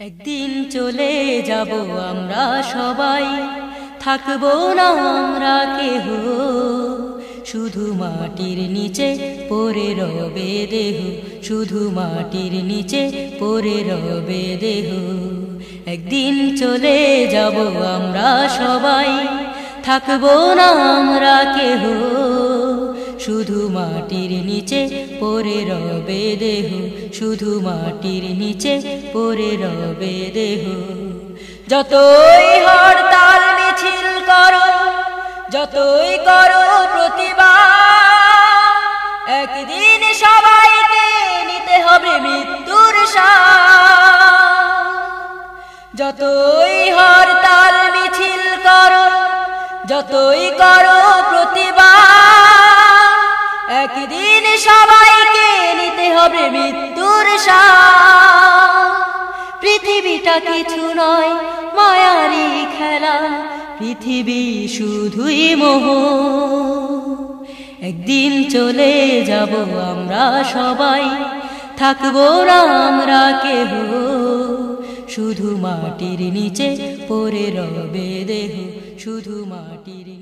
একদিন চলে যাব আমরা সবাই। থাকব না আমরা কেহ। শুধু মাটির নিচে পরে রবে দেহ। শুধু মাটির নিচে পরে রবে দেহ। একদিন চলে যাব আমরা সবাই। থাকব না আমরা কেহ। শুধু মাটির নিচে পরে রবে দেহ, শুধু মাটির নিচে পরে রবে দেহ। যতই হরতাল মিছিল করো, যতই করো প্রতিবাদ একদিন সবাইকে নিতে হবে মৃত্যুর যতই হরতাল মিছিল করো, যতই করো প্রতিবাদ একদিন সবাইকে নিতে হবে মৃত্যুর পৃথিবীটা কিছু নয় মায়ারি খেলা। পৃথিবী শুধুই মোহ। একদিন চলে যাব আমরা সবাই। থাকব না আমরা কেহ। শুধু মাটির নিচে পড়ে রবে দেহ। শুধু মাটির